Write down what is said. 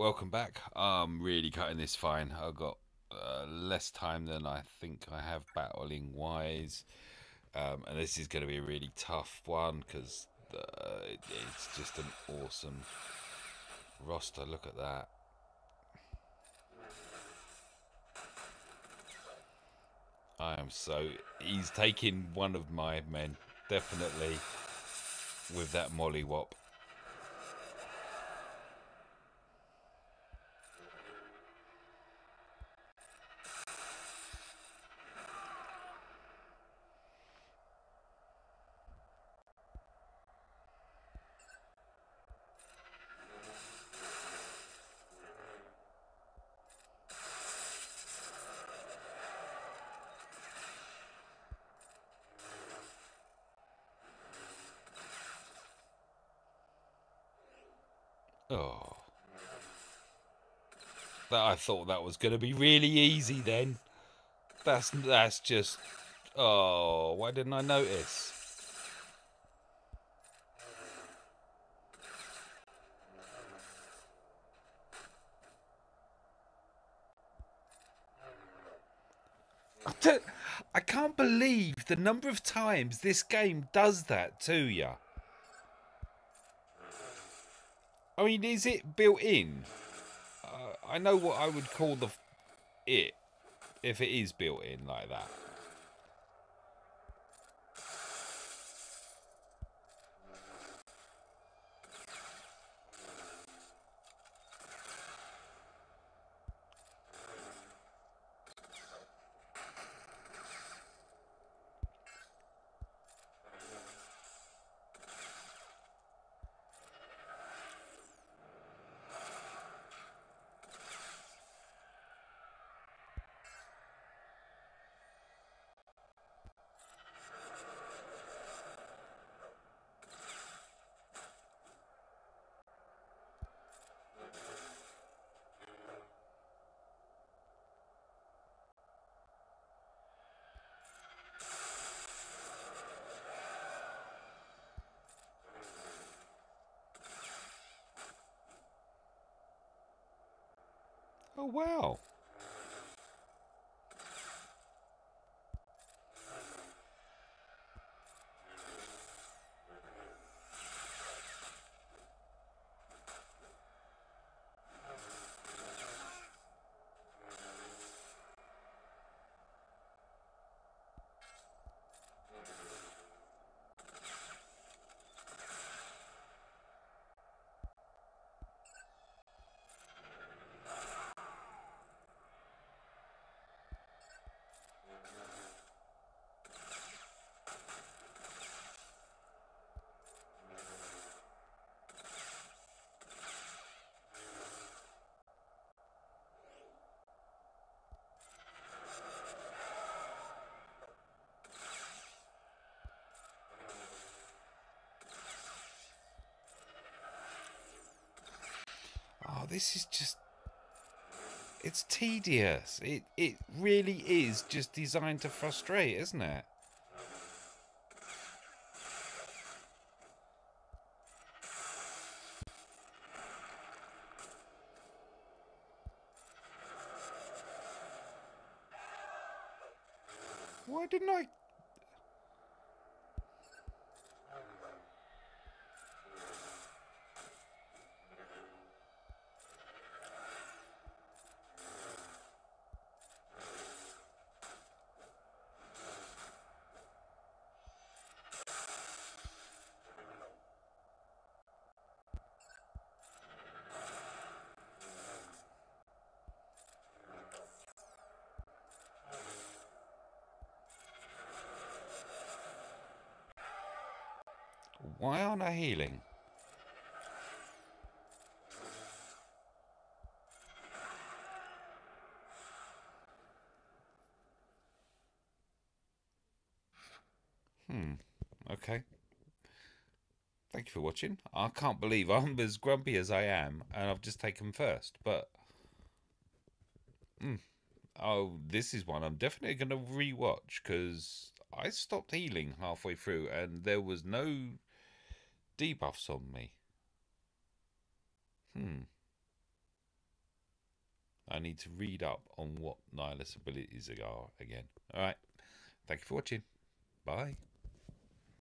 welcome back. I'm really cutting this fine. I've got uh, less time than I think I have battling wise. Um, and this is going to be a really tough one because uh, it, it's just an awesome roster. Look at that. I am so. He's taking one of my men, definitely, with that mollywop. Oh. That I thought that was going to be really easy then. That's that's just Oh, why didn't I notice? I can't believe the number of times this game does that to you. I mean, is it built in? Uh, I know what I would call the it if it is built in like that. Oh, wow. This is just. It's tedious. It it really is just designed to frustrate, isn't it? Why didn't I Why aren't I healing? Hmm. Okay. Thank you for watching. I can't believe I'm as grumpy as I am, and I've just taken first. But, mm, oh, this is one I'm definitely going to rewatch because I stopped healing halfway through, and there was no debuffs on me. Hmm. I need to read up on what Nihilus abilities are again. Alright. Thank you for watching. Bye.